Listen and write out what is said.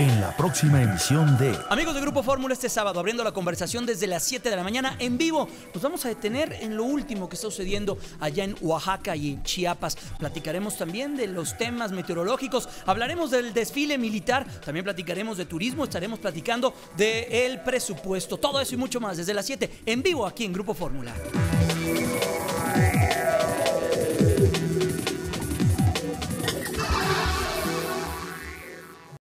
en la próxima emisión de Amigos de Grupo Fórmula, este sábado abriendo la conversación desde las 7 de la mañana en vivo. Nos vamos a detener en lo último que está sucediendo allá en Oaxaca y en Chiapas. Platicaremos también de los temas meteorológicos, hablaremos del desfile militar, también platicaremos de turismo, estaremos platicando del presupuesto, todo eso y mucho más desde las 7 en vivo aquí en Grupo Fórmula.